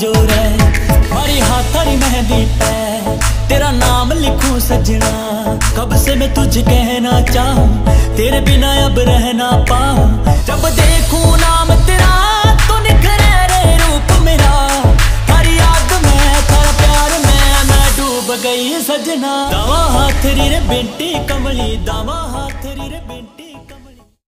ज़ोर है। मारी हाथ थारी मेहंदी पै। तेरा नाम लिखूं सजना। कब से मैं तुझ कहना चाहूँ? तेरे बिना अब रहना पाऊँ। जब देखूँ नाम तेरा तो निखरे रे रूप मेरा। हर याद में तेरा प्यार में, मैं डूब गई सजना। दावा हाथ रे बेटी कमली, दावा